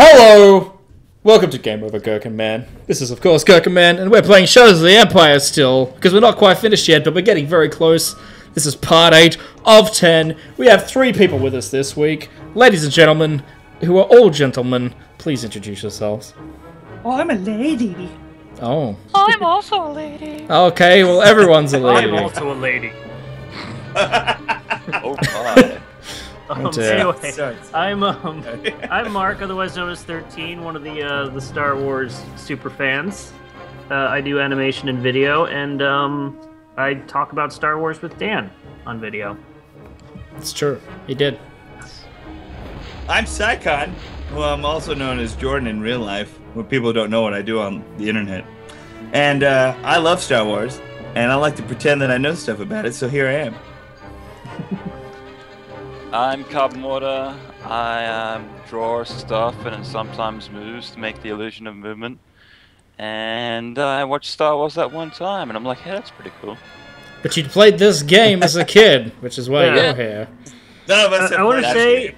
Hello! Welcome to Game Over Gerkinman. This is, of course, Gerkinman, and we're playing Shadows of the Empire still, because we're not quite finished yet, but we're getting very close. This is part 8 of 10. We have three people with us this week. Ladies and gentlemen, who are all gentlemen, please introduce yourselves. Oh, I'm a lady. Oh. I'm also a lady. Okay, well, everyone's a lady. I'm also a lady. Um, dear. anyway, Sorry. I'm um, I'm Mark, otherwise known as 13, one of the uh, the Star Wars super fans. Uh, I do animation and video, and um, I talk about Star Wars with Dan on video. It's true. He did. I'm Cycon, who I'm also known as Jordan in real life, when people don't know what I do on the internet. And uh, I love Star Wars, and I like to pretend that I know stuff about it, so here I am. I'm Carbon I um, draw stuff and sometimes moves to make the illusion of movement. And I watched Star Wars that one time, and I'm like, hey, that's pretty cool. But you played this game as a kid, which is why Yeah. you're here. None of us I, want to say, Ashgate.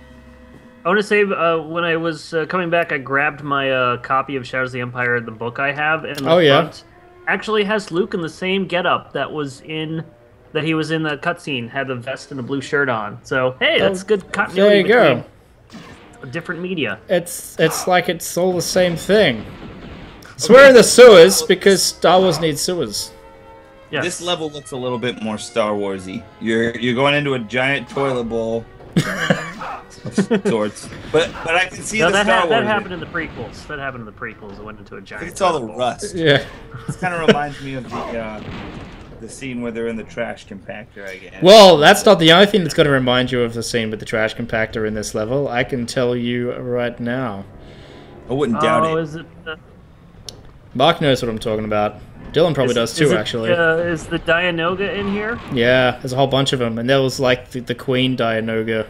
I want to say, uh, when I was uh, coming back, I grabbed my uh, copy of Shadows of the Empire, the book I have, and the Oh, yeah. actually has Luke in the same getup that was in that he was in the cutscene, had the vest and a blue shirt on. So hey, that's good There continuity you go. between different media. It's it's like it's all the same thing. So we're in the sewers because Star Wars needs sewers. Yes. This level looks a little bit more Star Warsy. You're you're going into a giant toilet bowl of sorts, but but I can see No, the that, Star ha- Wars. that happened in the prequels. That happened in the prequels. It went into a giant. it's all the bowl. rust. Yeah. This kind of reminds me of the uh, the scene where they're in the trash compactor. I guess. Well, that's not the only thing that's going to remind you of the scene with the trash compactor in this level. I can tell you right now. I wouldn't doubt Oh, it. is it? Uh, Mark knows what I'm talking about. Dylan probably is- does is too, it, actually. Uh, is the Dianoga in here? Yeah, there's a whole bunch of them, and there was like the, the Queen Dianoga,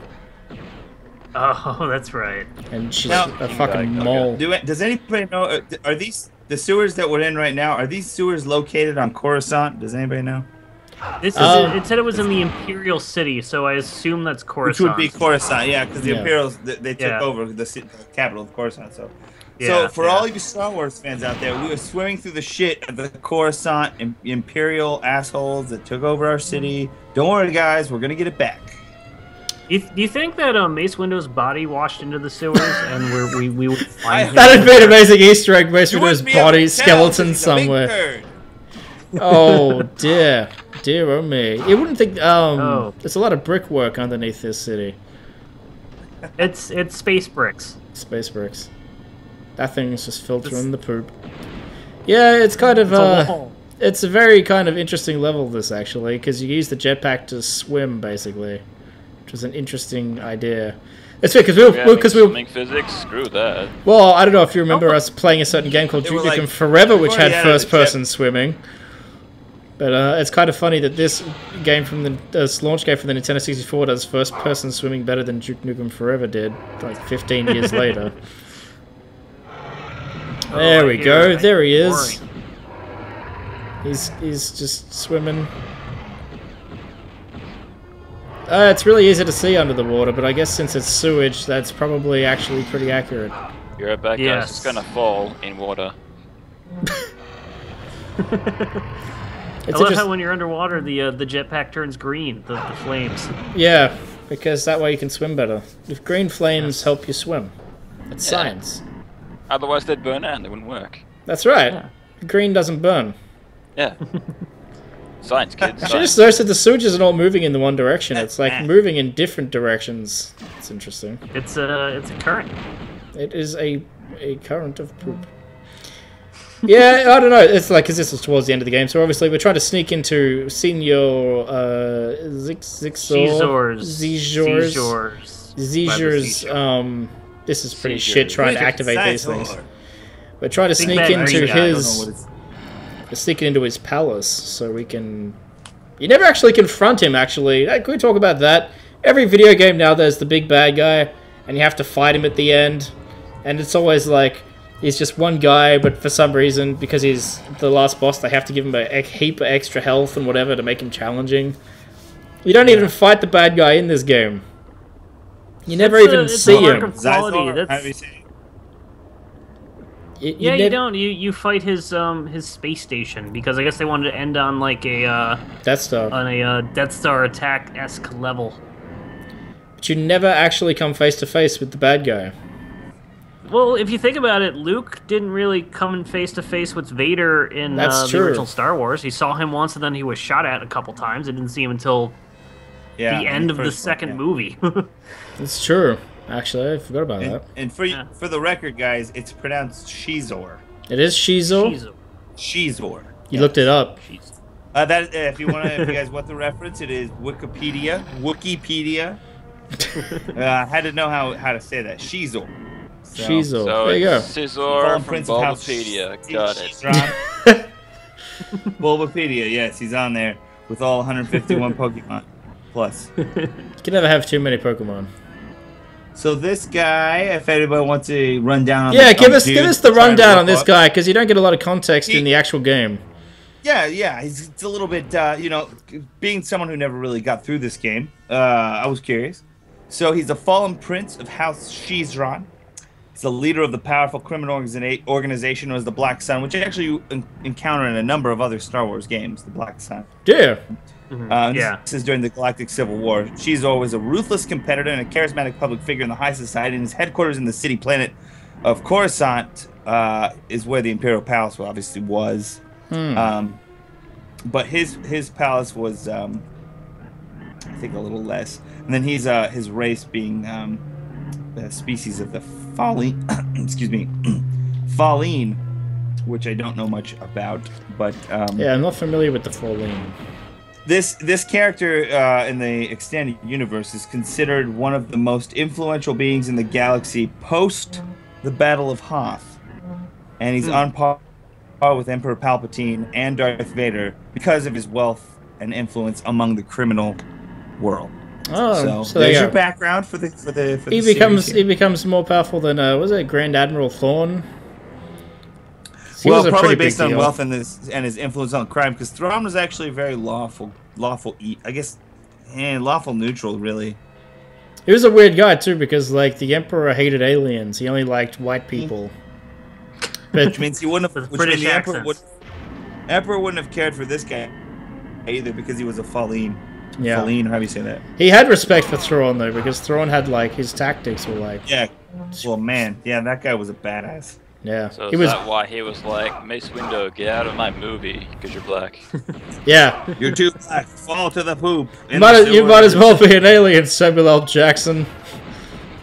Oh, that's right. and she's Now- a fucking Dianoga. mole. Do does anybody know? uh, Are these the sewers that we're in right now? Are these sewers located on Coruscant? Does anybody know? This is. Um, it said it was in the Imperial City, so I assume that's Coruscant. Which would be Coruscant, yeah, because the Yeah. Imperials they, they took Yeah. over the, ci- the capital of Coruscant. So, Yeah, so for yeah. all you Star Wars fans out there, we were swimming through the shit of the Coruscant Imperial assholes that took over our city. Don't worry, guys, we're gonna get it back. Do you, do you think that uh, Mace Windu's body washed into the sewers, and we're, we we would find him? That'd be an amazing Easter egg based You on his wouldn't be able body to tell, skeleton 'cause he's a big somewhere. oh dear, dear oh me! You wouldn't think. Um, Oh. there's a lot of brickwork underneath this city. It's it's space bricks. Space bricks. That thing's just filtering the poop. Yeah, it's kind of It's a uh, wall. it's a very kind of interesting level. This actually, because you use the jetpack to swim basically, which is an interesting idea. It's weird because we were because we were physics, screw that. well, I don't know if you remember us playing a certain game called Duke Nukem like, Forever, which had had first person swimming. But uh, it's kind of funny that this game from the this launch game for the Nintendo 64 does first person swimming better than Duke Nukem Forever did, like 15 years later. There Oh, we go. There he is. Boring. He's he's just swimming. Uh, it's really easy to see under the water, but I guess since it's sewage, that's probably actually pretty accurate. You're right back, guys. Yes. It's gonna fall in water. It's I love interest- how when you're underwater, the uh, the jetpack turns green. The, the flames. Yeah, because that way you can swim better. If green flames help you swim, it's Yeah. science. Otherwise, they'd burn out and they wouldn't work. That's right. Yeah. Green doesn't burn. Yeah. Science, kids. I Science. just noticed that the sewage isn't all moving in the one direction. It's like moving in different directions. It's interesting. It's a it's a current. It is a a current of poop. Yeah, I don't know. It's like because this is towards the end of the game, so obviously we're trying to sneak into Senior uh, Zix Zixor Seizures. Zizors Seizures. Zizors. Um, this is pretty Seizures. shit trying to activate the these things. of We're trying to Big sneak into green I don't I don't his know what it's. We're sneaking into his palace so we can. You never actually confront him. Actually, Uh, can we talk about that? Every video game now, there's the big bad guy, and you have to fight him at the end, and it's always like he's just one guy, but for some reason, because he's the last boss, they have to give him a, a heap of extra health and whatever to make him challenging. You don't even fight the bad guy in this game. You never It's a- even it's a see him. quality. Zizor, That's- how do you say it? You, Yeah, you nev- don't. You you fight his um his space station because I guess they wanted to end on like a uh, That stuff. on a uh, Death Star attack esque level. But you never actually come face to face with the bad guy. Well, if you think about it, Luke didn't really come face to face with Vader in That's uh, the original Star Wars. He saw him once, and then he was shot at a couple times. I didn't see him until Yeah, the in end of the second one, second yeah. movie. That's true. Actually, I forgot about And, that. and for Yeah. for the record, guys, it's pronounced Xizor. It is Xizor. Jesus. Xizor. You looked it up. Jeez. Uh, that uh, if you want to, if you guys want the reference, it is Wikipedia. Wikipedia. uh, I had to know how how to say that. Xizor. So, Shizo. So there you go. it's Scizor from Prince of House Bulbapedia. Got it. Bulbapedia, yes, he's on there with all 151 Pokemon plus. You can never have too many Pokemon. So this guy, if anybody wants to run down on Yeah, the, give us give us the rundown on this up- guy because you don't get a lot of context He- in the actual game. Yeah, yeah, he's it's a little bit, uh, you know, being someone who never really got through this game, uh, I was curious. So he's a fallen prince of House Shizran. He's the leader of the powerful criminal organization known as the Black Sun, which actually you en- encounter in a number of other Star Wars games, the Black Sun. Yeah. Uh, Yeah. This is during the Galactic Civil War. She's always a ruthless competitor and a charismatic public figure in the high society, and his headquarters in the city planet of Coruscant uh, is where the Imperial Palace well, obviously was. Hmm. Um, but his his palace was, um, I think, a little less. And then he's uh, his race being um, a species of the Falleen, excuse me, Falleen, which I don't know much about, but um, Yeah, I'm not familiar with the Fallen. this this character uh, in the extended universe is considered one of the most influential beings in the galaxy post the Battle of Hoth, and he's on par with Emperor Palpatine and Darth Vader because of his wealth and influence among the criminal world. Oh, so, so, there there's you your go. background for the for the. For He the becomes series he becomes more powerful than uh, was it Grand Admiral Thrawn? He well, was probably based on deal. wealth and his and his influence on crime, because Thrawn was actually very lawful, lawful. I guess, and lawful neutral, really. He was a weird guy too because like the Emperor hated aliens. He only liked white people. But Which means he wouldn't have. Which British means the emperor would. Emperor wouldn't have cared for this guy either because he was a Falleen. Yeah. Falleen, or how do you say that? he had respect for Thrawn though because Thrawn had like his tactics were like Yeah. Well, man, yeah, that guy was a badass. yeah. So he was that why he was like, Mace Windu, get out of my movie because you're black? yeah. You're too black. Fall to the poop. in Might, the you might as well be an alien, Samuel L. Jackson.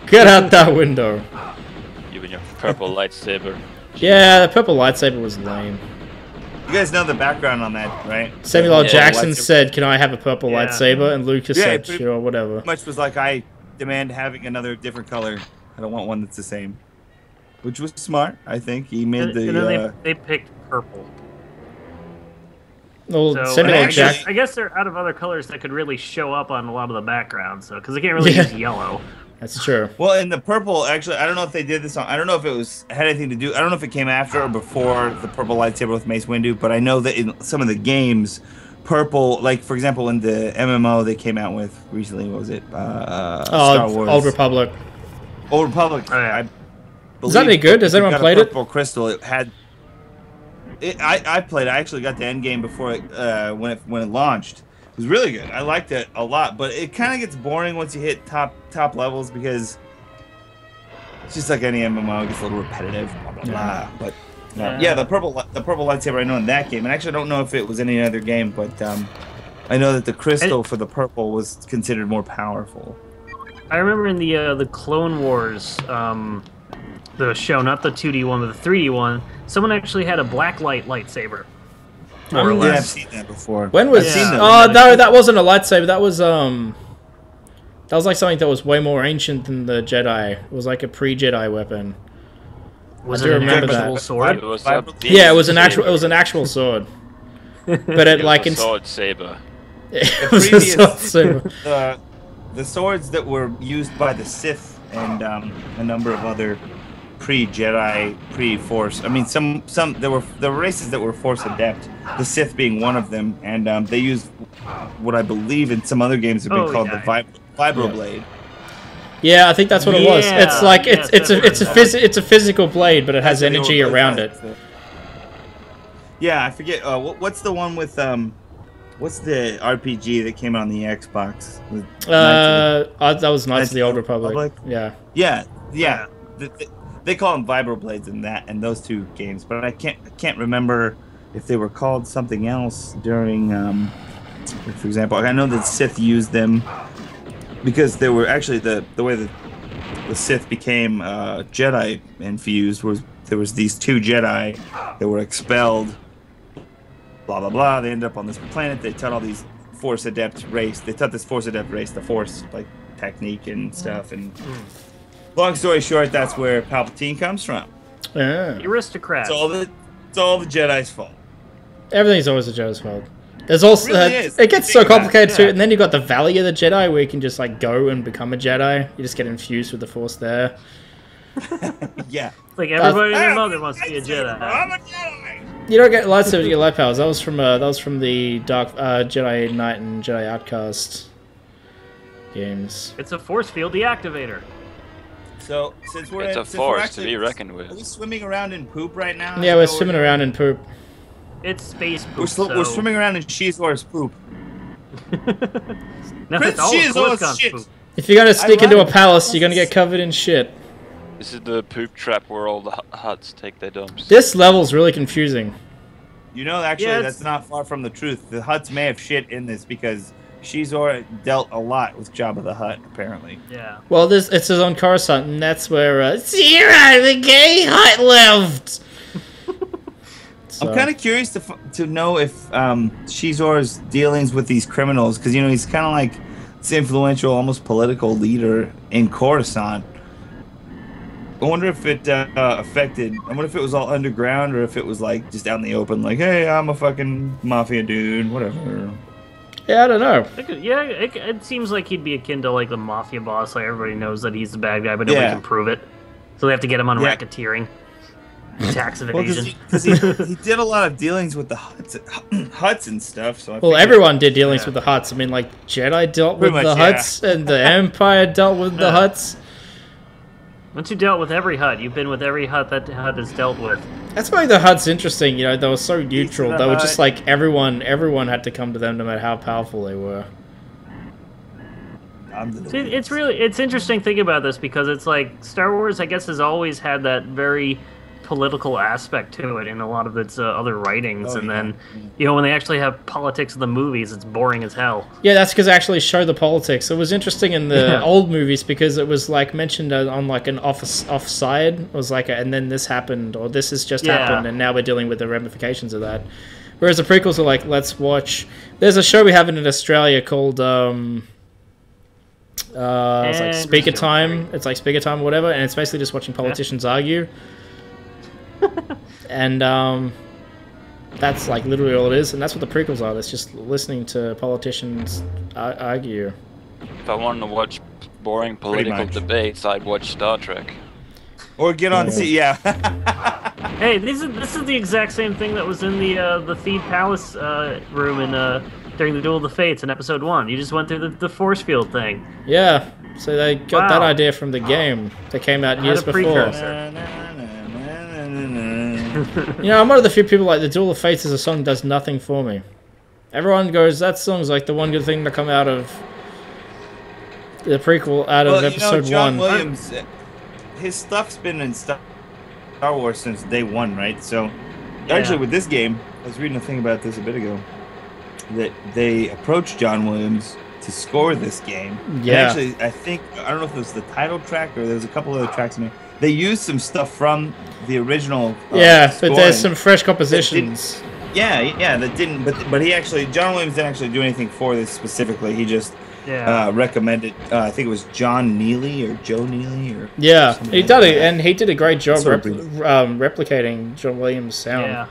Get out that window. you and your purple lightsaber. Yeah, the purple lightsaber was lame. You guys know the background on that, right? Samuel L. Yeah. Jackson Lightsaber. said, "Can I have a purple Yeah. lightsaber?" And Lucas Yeah, said, pretty- "Sure, whatever." Pretty much was like, I demand having another different color. I don't want one that's the same. Which was smart, I think. He made And, and the. then Uh, they, they picked purple. Well, So Samuel I, L. Jackson. I guess they're out of other colors that could really show up on a lot of the background. So because they can't really Yeah. use yellow. That's true. Well, in the purple, actually, I don't know if they did this on. I don't know if it was had anything to do. I don't know if it came after or before the purple lightsaber with Mace Windu, but I know that in some of the games, purple, like for example, in the MMO they came out with recently, what was it? Uh, Star Oh, Wars, Old Republic. Old Republic. Oh. I Is that any good? Has anyone got a played it? Purple Crystal. It had. It, I I played. I actually got the end game before it uh, when it when it launched. It was really good. I liked it a lot, but it kind of gets boring once you hit top top levels because it's just like any MMO. It gets a little repetitive. Blah blah blah. But Yeah. yeah, the purple the purple lightsaber I know in that game, and actually I don't know if it was any other game, but um, I know that the crystal for the purple was considered more powerful. I remember in the uh, the Clone Wars, um, the show, not the 2D one, but the 3D one. Someone actually had a black light lightsaber. More or Yeah, I've less. seen that before. When was? I've seen Yeah. Oh no, that wasn't a lightsaber. That was um. That was like something that was way more ancient than the Jedi. It was like a pre-Jedi weapon. Was I it do an remember actual that. sword? It was a Yeah, it was an actual. It was an actual sword. But It it like a in, sword saber. it was a previous- sword saber. the the swords that were used by the Sith and um, a number of other pre-Jedi, pre-Force. I mean, some some there were there were races that were Force adept. The Sith being one of them, and um, they used what I believe in some other games have been Oh, called yeah. the vib- vibro Yeah. Yeah, I think that's what it was. Yeah, It's like yes, it's it's a it's a phys- it's a physical blade, but it has That's energy around it. that's the- Yeah, I forget. Uh, what, what's the one with um, what's the RPG that came out on the Xbox? With Knights the- Uh, uh, that was Knights Knights of the Old Republic. Republic? Yeah. yeah, yeah. The, the- they call them vibroblades in that and those two games, but I can't I can't remember if they were called something else during. Um, for example, I know that Sith used them because they were actually the the way that the Sith became uh, Jedi infused was there was these two Jedi that were expelled. Blah blah blah. They ended up on this planet. They taught all these Force adept race. They taught this Force adept race the Force like technique and stuff. And long story short, that's where Palpatine comes from. Yeah. Aristocrat. It's all the it's all the Jedi's fault. Everything's always a Jedi's fault. There's also really uh, is. it gets so complicated too, yeah. and then you've got the Valley of the Jedi where you can just like go and become a Jedi. You just get infused with the Force there. Yeah. It's like everybody and I their mother wants to be a Jedi. I'm a Jedi. You don't get lightsabers, you get light powers. That was from uh, that was from the Dark uh, Jedi Knight and Jedi Outcast games. It's a force field deactivator. So since we're It's in, a since we're force to be reckoned with. Are we swimming around in poop right now? Yeah, we're swimming around in poop. It's space poop. We're, sl- we're swimming around in Xizor's poop. No, Prince it's all Xizor's shit. poop. If you're gonna sneak into a palace, you're gonna get covered in shit. This is the poop trap where all the Hutts take their dumps. This level's really confusing. You know, actually, Yeah, that's not far from the truth. The Hutts may have shit in this because Xizor dealt a lot with Jabba the Hutt, apparently. Yeah. Well, this it says on Coruscant, and that's where uh, Ziro the gay Hutt lived. So- I'm kind of curious to to know if um, Xizor's dealings with these criminals, because you know he's kind of like this influential, almost political leader in Coruscant. I wonder if it uh, affected. I wonder if it was all underground or if it was like just out in the open, like, hey, I'm a fucking mafia dude, whatever. Yeah, I don't know. It could, yeah, it, it seems like he'd be akin to like the mafia boss. Like everybody knows that he's the bad guy, but nobody Yeah. can prove it. So they have to get him on Yeah. racketeering, tax Well, evasion. because he, 'cause he, he did a lot of dealings with the Hutts, Hutts and stuff. So I Well, everyone did dealings Yeah. with the Hutts. I mean, like Jedi dealt with Pretty the much, yeah. Hutts, and the Empire dealt with the Hutts. Once you dealt with every Hutt, you've been with every Hutt that Hutt is dealt with. That's why the Hutts interesting. You know, they were so neutral. the They were just like everyone. Everyone had to come to them, no matter how powerful they were. The- See, it's really it's interesting thinking about this because it's like Star Wars, I guess, has always had that very political aspect to it in a lot of its uh, other writings, Oh, and yeah. then you know when they actually have politics in the movies, it's boring as hell. Yeah, that's because they actually show the politics. It was interesting in the Yeah. old movies because it was like mentioned uh, on like an off offside. It was like, a, and then this happened, or this has just Yeah. happened, and now we're dealing with the ramifications of that. Whereas the prequels are like, let's watch. There's a show we have in Australia called um, uh, it's like Speaker Time. It's like Speaker Time, or whatever, and it's basically just watching politicians argue. and um, that's like literally all it is, and that's what the prequels are. That's just listening to politicians argue. If I wanted to watch boring political debates, I'd watch Star Trek. or get on. See, yeah. Hey, this is this is the exact same thing that was in the uh, the Theed Palace uh, room in uh, during the Duel of the Fates in Episode One. You just went through the, the force field thing. Yeah, so they got that idea from the game that came out years before. precursor. You know, I'm one of the few people like the Duel of Fates as a song does nothing for me. Everyone goes, that song's like the one good thing to come out of the prequel, out of well, you know, episode John one. Williams, his stuff's been in Star Wars since day one, right? So, actually, with this game, I was reading a thing about this a bit ago. That they approached John Williams to score this game. And Yeah. actually, I think I don't know if it was the title track or there's a couple other tracks in there. They used some stuff from the original. uh, yeah, but there's some fresh compositions. Yeah, yeah, that didn't. But but he actually, John Williams didn't actually do anything for this specifically. He just Yeah. uh, recommended. Uh, I think it was John Neely or Joe Neely or Yeah, something he like did it, and he did a great job Sort rep- um, replicating John Williams' sound. yeah.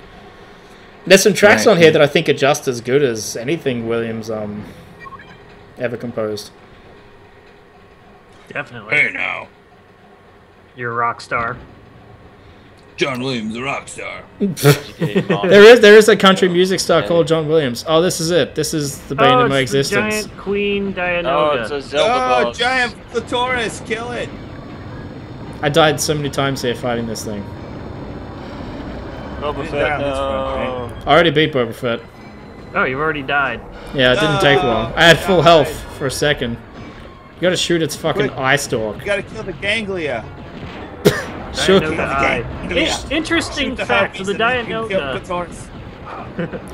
There's some tracks Right, on here yeah. that I think are just as good as anything Williams um ever composed. Definitely. Hey now. You're a rock star. John Williams, the rock star. There is there is a country oh, music star called John Williams. Oh, this is it. This is the bane oh, of my existence. giant queen Oh, Dianoga. it's a Zelda Oh, boss. giant clitoris, kill it. I died so many times here fighting this thing. Boba Fett, no. I already beat Boba Fett. oh, you've already died. Yeah, it didn't take long. I had full God. health for a second. You gotta shoot its fucking Quick. eye stalk. You gotta kill the ganglia. Shoot. Dianoga eye. Ganglia. In- interesting Shoot fact for harpies the and then you can Dianoga.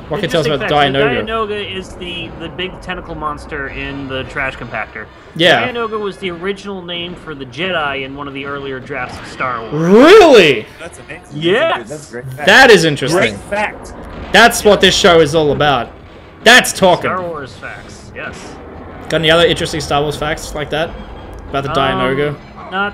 What can tell us about the fact, so Dianoga? Dianoga is the, the big tentacle monster in the trash compactor. Yeah. Dianoga was the original name for the Jedi in one of the earlier drafts of Star Wars. Really? That's amazing. Yes. That's a great fact. That is great interesting. fact. That's what this show is all about. That's talking. Star Wars facts, yes. Got any other interesting Star Wars facts like that? About the Dianoga? Um, not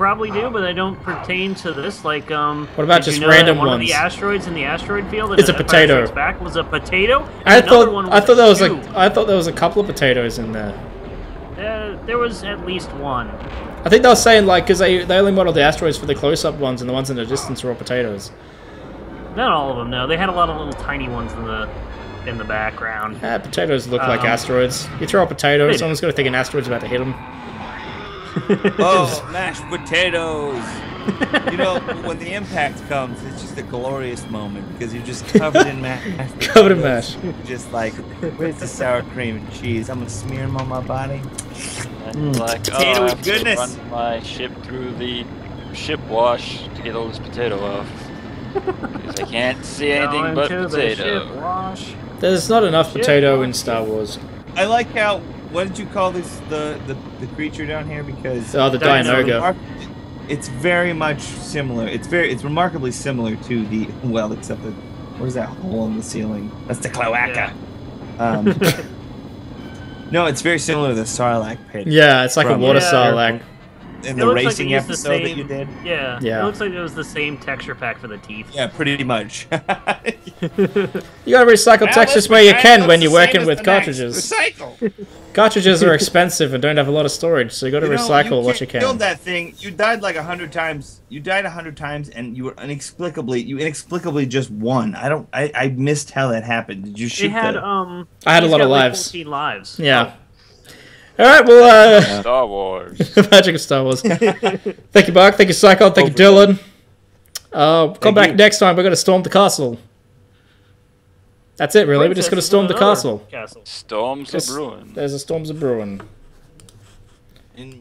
probably do, but they don't pertain to this. Like, um, What about did you just know that random one ones? of the asteroids in the asteroid field? It's a Empire potato. Back was a potato. I thought one I thought there was a like I thought there was a couple of potatoes in there. Uh, there was at least one. I think they were saying like because they they only modeled the asteroids for the close-up ones and the ones in the distance were all potatoes. Not all of them, no. They had a lot of little tiny ones in the in the background. Yeah, potatoes look like Um, asteroids. You throw a potato, someone's gonna think an asteroid's about to hit them. Oh, mashed potatoes. You know, when the impact comes, it's just a glorious moment because you're just covered in mash. Covered in mash. Just like, where's the sour cream and cheese? I'm gonna smear them on my body. And mm. like, oh, Potato I with have to goodness. run my ship through the ship wash to get all this potato off. Because I can't see anything Going but to the potato. ship wash. There's not enough Shit, potato well, in Star Wars. I like how. What did you call this? The the, the creature down here because Oh, the Dianoga. Dianoga. it's very much similar. It's very it's remarkably similar to the well, except that where's that hole in the ceiling? That's the cloaca. Um, no, it's very similar to the Sarlacc pit. Yeah, it's like a water Yeah. sarlacc. In It the looks like racing the episode that same- you did. Yeah. Yeah. It looks like it was the same texture pack for the teeth. Yeah, pretty much. You gotta recycle textures where you can when you're working with cartridges. Recycle. Cartridges are expensive and don't have a lot of storage, so you gotta You know, recycle what you killed can. that thing. You died like a hundred times. You died a hundred times, and you were inexplicably you inexplicably just won. I don't. I, I missed how that happened. Did you shoot It had the? um. I had a lot got of like lives. 14 lives. Yeah. Alright, well, uh, Star Wars. The magic of Star Wars. Thank you, Mark. Thank you, Psycho. Thank you, Dylan. Uh, come Thank back you. next time. We're going to storm the castle. That's it, really. We're just going to storm the castle. Castle. Storms Just- are brewing. There's a storms of brewing. in